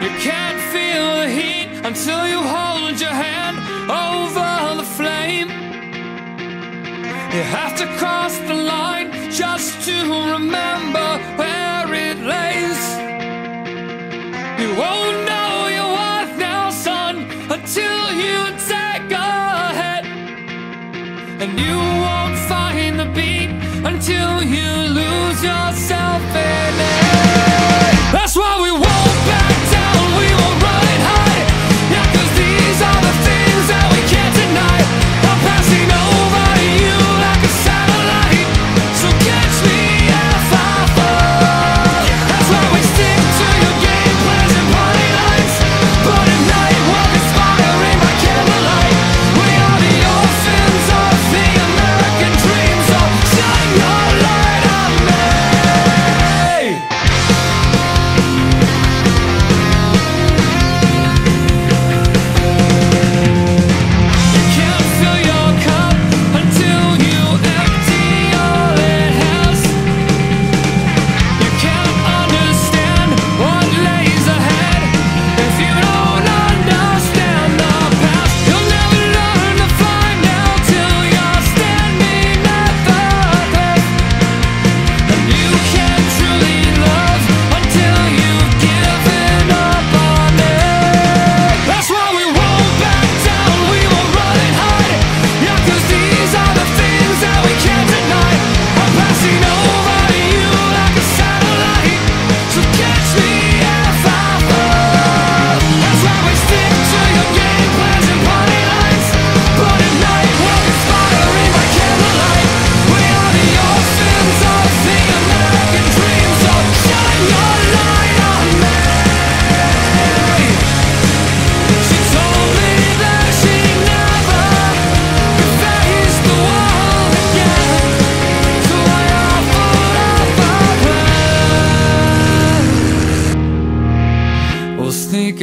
You can't feel the heat until you hold your hand over the flame. You have to cross the line just to remember where it lays. You won't know your worth now, son, until you take a hit. And you won't find the beat until you lose yourself in it.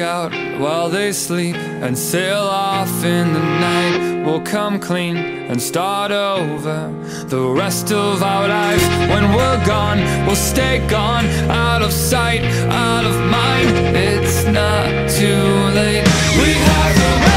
out while they sleep and sail off in the night. We'll come clean and start over the rest of our lives. When we're gone, we'll stay gone, out of sight, out of mind. It's not too late. We have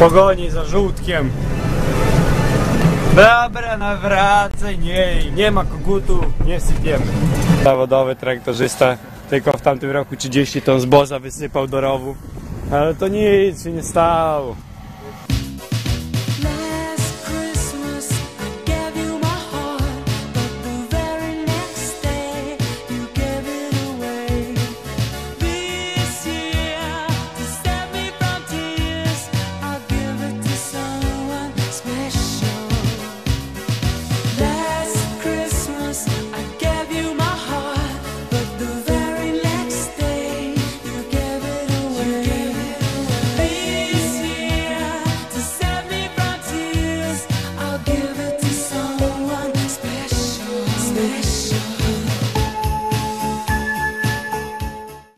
pogoni za żółtkiem. Dobra, nawracenie, nie ma kogutu, nie sypiemy. Zawodowy traktorzysta, tylko w tamtym roku 30 ton zboża wysypał do rowu. Ale to nic się nie stało.